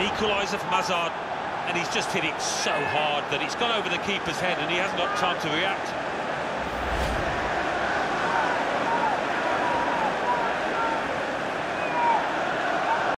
An equaliser from Hazard, and he's just hit it so hard that it's gone over the keeper's head and he hasn't got time to react.